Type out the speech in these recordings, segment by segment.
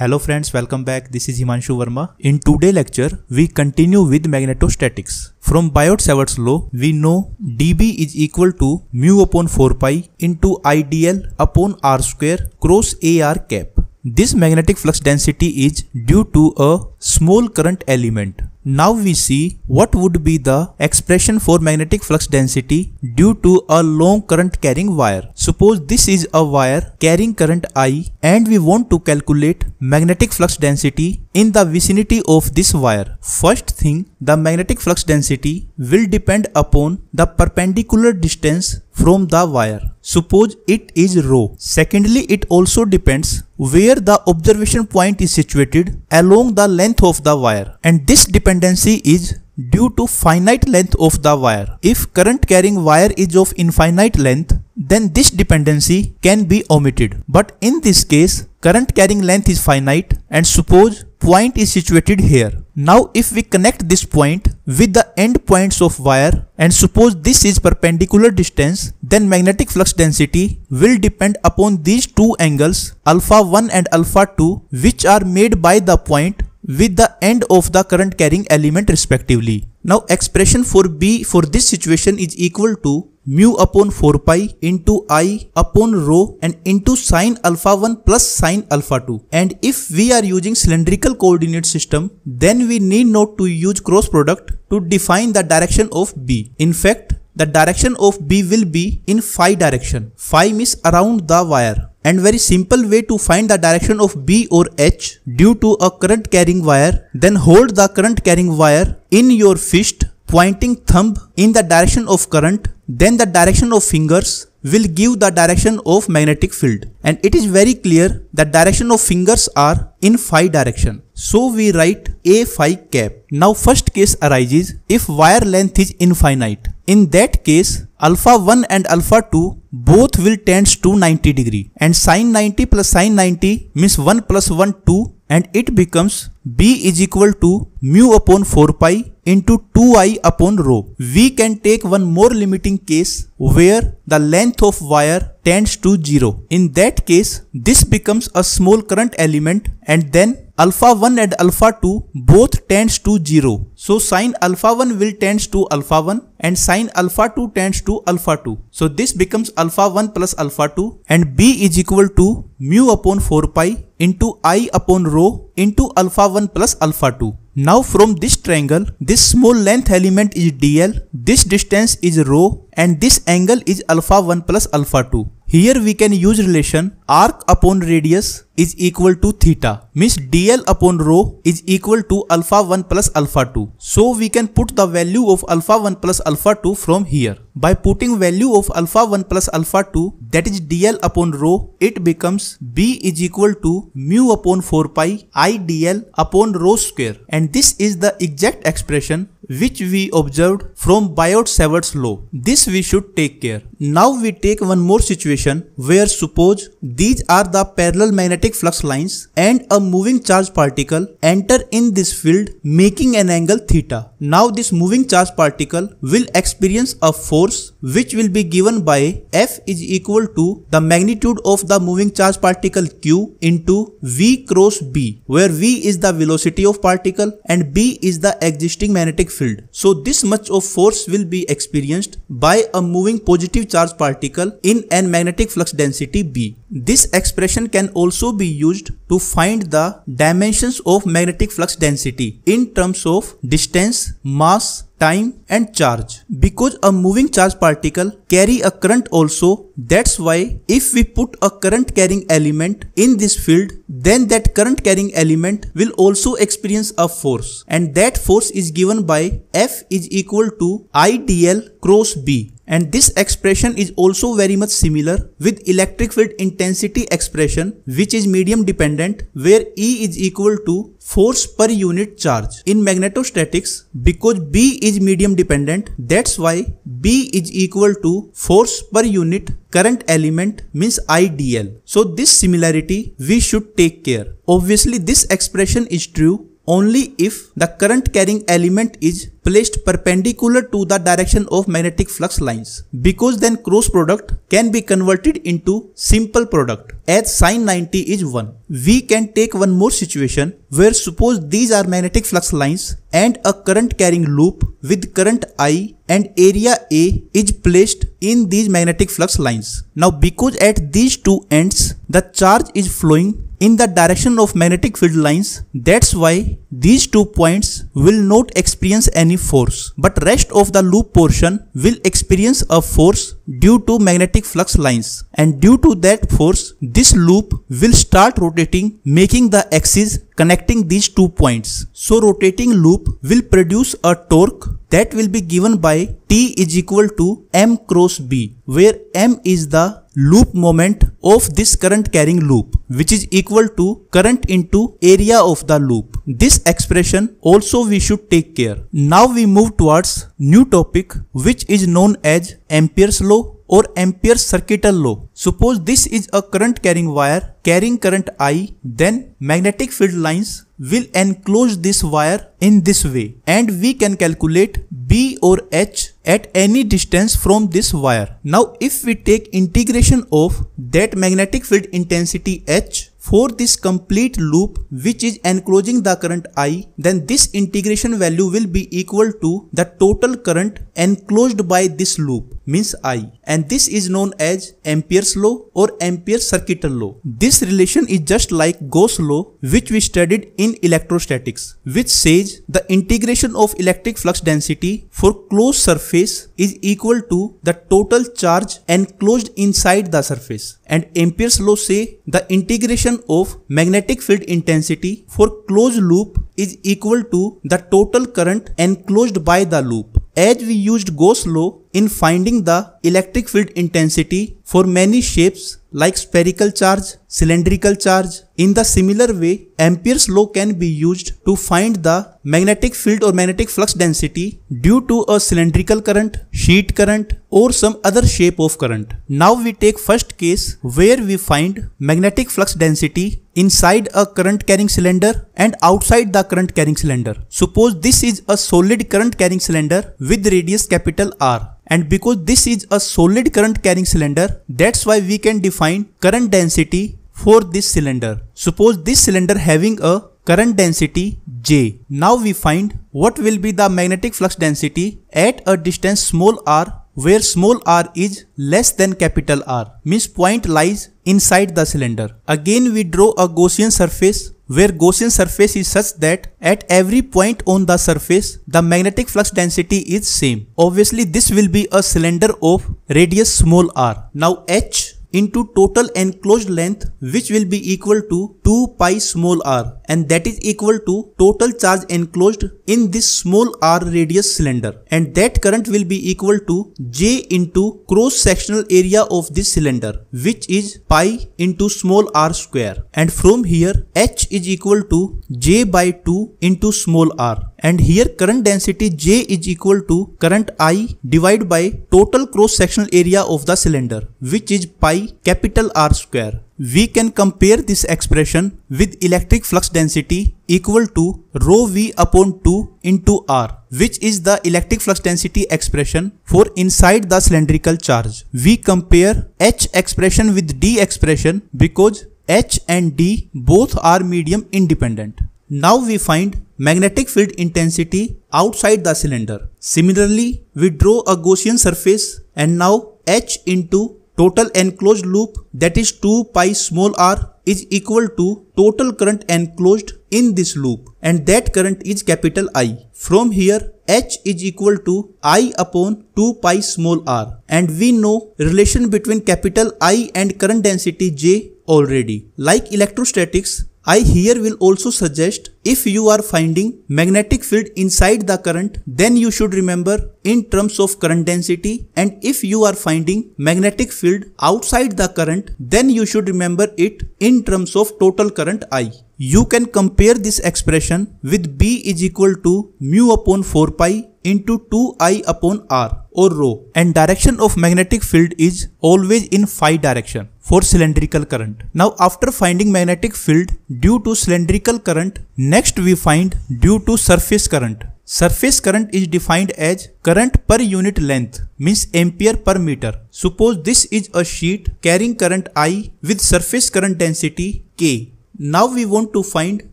Hello friends, welcome back. This is Himanshu Verma. In today's lecture, we continue with magnetostatics. From Biot-Savart's law, we know dB is equal to mu upon 4 pi into IDL upon R square cross AR cap. This magnetic flux density is due to a small current element. Now we see what would be the expression for magnetic flux density due to a long current carrying wire. Suppose this is a wire carrying current I and we want to calculate magnetic flux density in the vicinity of this wire. First thing, the magnetic flux density will depend upon the perpendicular distance from the wire. Suppose it is rho. Secondly, it also depends where the observation point is situated along the length of the wire. And this dependency is due to finite length of the wire. If current carrying wire is of infinite length, then this dependency can be omitted. But in this case, current carrying length is finite and suppose point is situated here. Now if we connect this point with the end points of wire and suppose this is perpendicular distance, then magnetic flux density will depend upon these two angles alpha 1 and alpha 2 which are made by the point with the end of the current carrying element respectively. Now expression for B for this situation is equal to mu upon 4 pi into I upon rho and into sine alpha 1 plus sine alpha 2. And if we are using cylindrical coordinate system, then we need not to use cross product to define the direction of B. In fact, the direction of B will be in phi direction. Phi means around the wire and very simple way to find the direction of B or H due to a current carrying wire then hold the current carrying wire in your fist pointing thumb in the direction of current then the direction of fingers will give the direction of magnetic field. And it is very clear that direction of fingers are in phi direction. So we write a phi cap. Now first case arises if wire length is infinite. In that case, alpha 1 and alpha 2 both will tends to 90 degree. And sine 90 plus sine 90 means 1 plus 1 2 and it becomes b is equal to mu upon 4 pi into 2i upon rho. We can take one more limiting case where the length of wire tends to 0. In that case, this becomes a small current element and then alpha 1 and alpha 2 both tends to 0. So sine alpha 1 will tends to alpha 1 and sine alpha 2 tends to alpha 2. So this becomes alpha 1 plus alpha 2 and b is equal to mu upon 4 pi into i upon rho into alpha 1 plus alpha 2. Now from this triangle, this small length element is dl, this distance is rho and this angle is alpha 1 plus alpha 2. Here we can use relation arc upon radius is equal to theta means dl upon rho is equal to alpha 1 plus alpha 2. So we can put the value of alpha 1 plus alpha 2 from here. By putting value of alpha 1 plus alpha 2 that is dl upon rho it becomes b is equal to mu upon 4 pi i dl upon rho square and this is the exact expression which we observed from Biot-Savart's law. This we should take care. Now we take one more situation where suppose these are the parallel magnetic flux lines and a moving charge particle enter in this field making an angle theta. Now this moving charge particle will experience a force which will be given by F is equal to the magnitude of the moving charge particle Q into V cross B where V is the velocity of particle and B is the existing magnetic field. So this much of force will be experienced by a moving positive charge particle in an magnetic flux density B. This expression can also be used to find the dimensions of magnetic flux density in terms of distance, mass, time and charge. Because a moving charge particle carry a current also, that's why if we put a current carrying element in this field, then that current carrying element will also experience a force and that force is given by F is equal to IDL cross B and this expression is also very much similar with electric field intensity expression which is medium dependent where E is equal to force per unit charge. In magnetostatics, because B is medium dependent, that's why B is equal to force per unit current element means IDL. So this similarity we should take care. Obviously this expression is true only if the current carrying element is placed perpendicular to the direction of magnetic flux lines because then cross product can be converted into simple product as sine 90 is 1. We can take one more situation where suppose these are magnetic flux lines and a current carrying loop with current I and area A is placed in these magnetic flux lines. Now because at these two ends the charge is flowing in the direction of magnetic field lines that's why these two points will not experience any force but rest of the loop portion will experience a force due to magnetic flux lines and due to that force this loop will start rotating making the axis connecting these two points. So rotating loop will produce a torque that will be given by T is equal to M cross B where M is the loop moment of this current carrying loop which is equal to current into area of the loop. This expression also we should take care. Now we move towards new topic which is known as Ampere's law or Ampere's circuital law. Suppose this is a current carrying wire carrying current I, then magnetic field lines will enclose this wire in this way and we can calculate B or H at any distance from this wire. Now if we take integration of that magnetic field intensity H for this complete loop which is enclosing the current I, then this integration value will be equal to the total current enclosed by this loop means I and this is known as Ampere's law or Ampere's circuital law. This relation is just like Gauss law which we studied in electrostatics which says the integration of electric flux density for closed surface is equal to the total charge enclosed inside the surface and Ampere's law say the integration of magnetic field intensity for closed loop is equal to the total current enclosed by the loop as we used Gauss law in finding the electric field intensity for many shapes like spherical charge, cylindrical charge. In the similar way, Ampere's law can be used to find the magnetic field or magnetic flux density due to a cylindrical current, sheet current or some other shape of current. Now we take first case where we find magnetic flux density inside a current carrying cylinder and outside the current carrying cylinder. Suppose this is a solid current carrying cylinder with radius capital R and because this is a solid current carrying cylinder that's why we can define current density for this cylinder. Suppose this cylinder having a current density J. Now we find what will be the magnetic flux density at a distance small r where small r is less than capital R means point lies inside the cylinder. Again we draw a Gaussian surface where Gaussian surface is such that at every point on the surface the magnetic flux density is same. Obviously this will be a cylinder of radius small r. Now H into total enclosed length which will be equal to 2 pi small r and that is equal to total charge enclosed in this small r radius cylinder. And that current will be equal to j into cross sectional area of this cylinder which is pi into small r square. And from here h is equal to j by 2 into small r and here current density J is equal to current I divided by total cross sectional area of the cylinder which is pi capital R square. We can compare this expression with electric flux density equal to rho V upon 2 into R which is the electric flux density expression for inside the cylindrical charge. We compare H expression with D expression because H and D both are medium independent. Now we find magnetic field intensity outside the cylinder. Similarly, we draw a Gaussian surface and now H into total enclosed loop that is 2 pi small r is equal to total current enclosed in this loop and that current is capital I. From here H is equal to I upon 2 pi small r and we know relation between capital I and current density J already. Like electrostatics, I here will also suggest if you are finding magnetic field inside the current then you should remember in terms of current density and if you are finding magnetic field outside the current then you should remember it in terms of total current I. You can compare this expression with B is equal to mu upon 4 pi into 2i upon r or rho and direction of magnetic field is always in phi direction for cylindrical current. Now after finding magnetic field due to cylindrical current, next we find due to surface current. Surface current is defined as current per unit length means ampere per meter. Suppose this is a sheet carrying current I with surface current density K. Now we want to find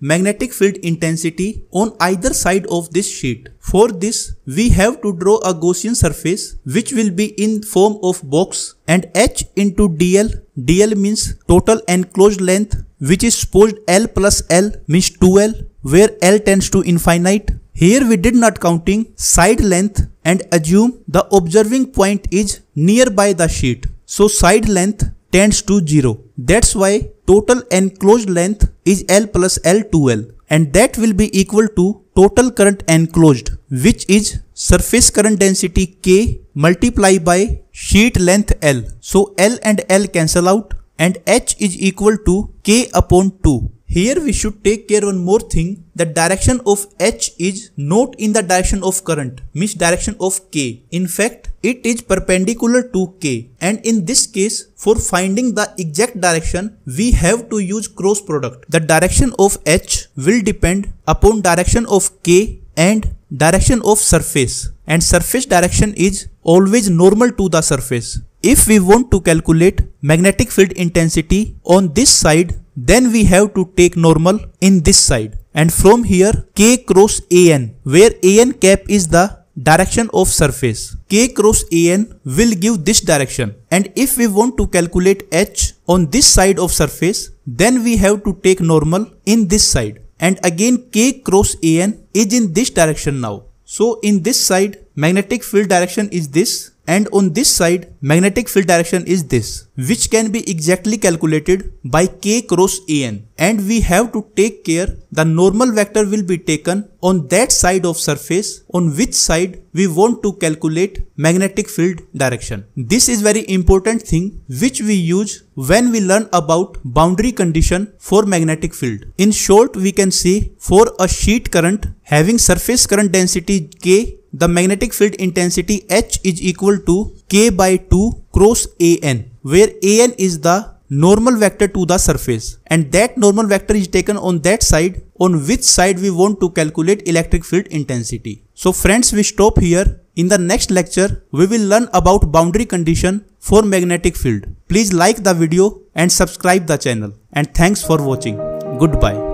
magnetic field intensity on either side of this sheet. For this, we have to draw a Gaussian surface which will be in form of box and H into dl. dl means total enclosed length which is supposed L plus L means 2L where L tends to infinite here we did not counting side length and assume the observing point is nearby the sheet. So side length tends to 0. That's why total enclosed length is L plus L2L and that will be equal to total current enclosed which is surface current density K multiplied by sheet length L. So L and L cancel out and H is equal to K upon 2. Here we should take care one more thing. that direction of H is not in the direction of current, means direction of K. In fact, it is perpendicular to K. And in this case, for finding the exact direction, we have to use cross product. The direction of H will depend upon direction of K and direction of surface. And surface direction is always normal to the surface. If we want to calculate magnetic field intensity on this side, then we have to take normal in this side. And from here, K cross AN, where AN cap is the direction of surface. K cross AN will give this direction. And if we want to calculate H on this side of surface, then we have to take normal in this side. And again K cross AN is in this direction now. So in this side, magnetic field direction is this and on this side magnetic field direction is this which can be exactly calculated by k cross an and we have to take care the normal vector will be taken on that side of surface on which side we want to calculate magnetic field direction. This is very important thing which we use when we learn about boundary condition for magnetic field. In short we can say for a sheet current having surface current density K the magnetic field intensity H is equal to K by 2 cross AN where AN is the normal vector to the surface and that normal vector is taken on that side on which side we want to calculate electric field intensity. So friends we stop here. In the next lecture we will learn about boundary condition for magnetic field. Please like the video and subscribe the channel and thanks for watching. Goodbye.